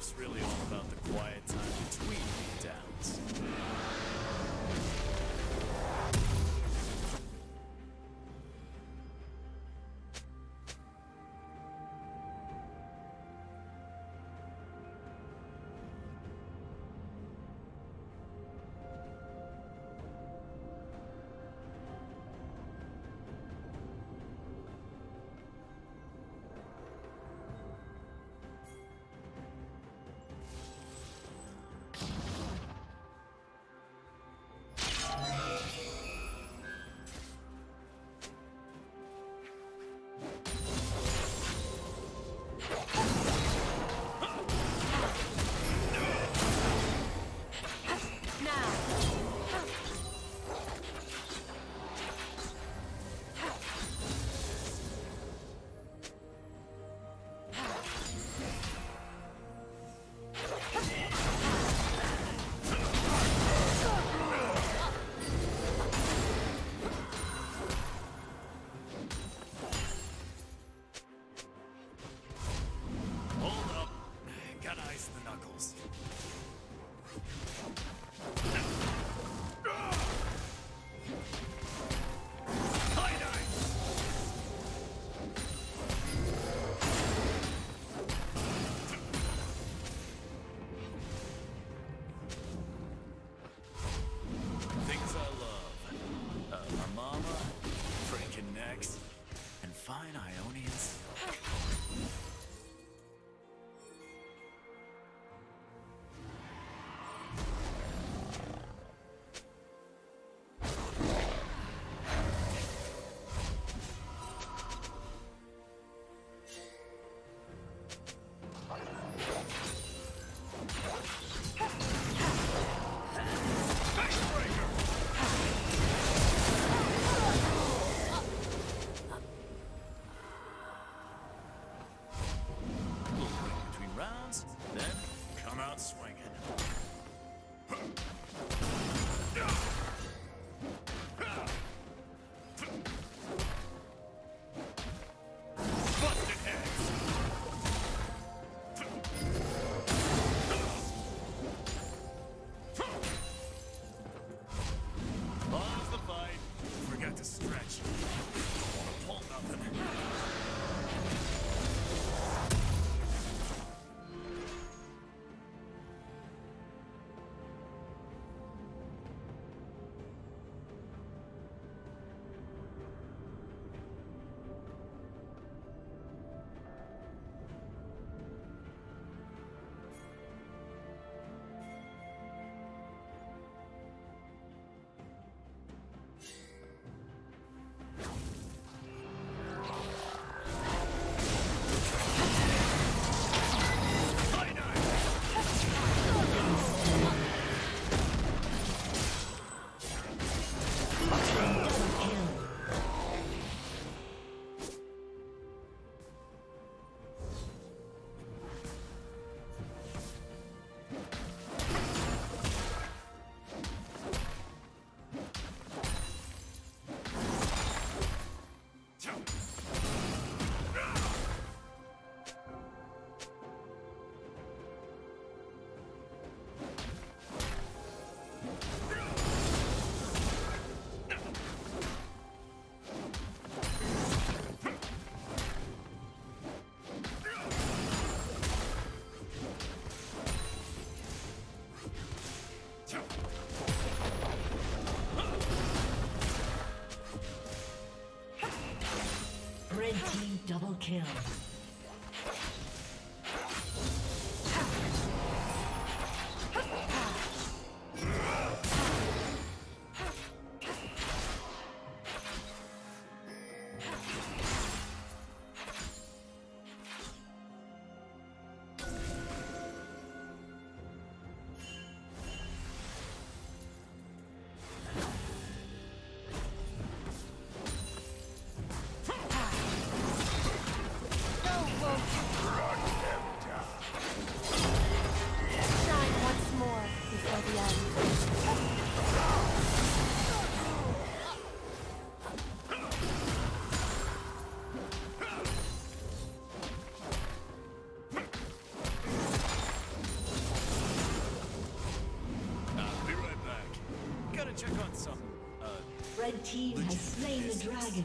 Life's really all about the quiet time between beatdowns. Fine Ionians. kill. Double kill. Red team has slain the dragon.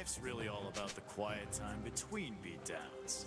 Life's really all about the quiet time between beatdowns.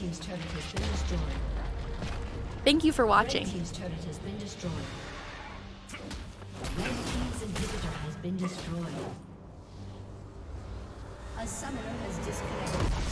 Team's turret has been destroyed. Thank you for Red watching. team's turret has been destroyed. Red team's inhibitor has been destroyed. A summoner has disconnected.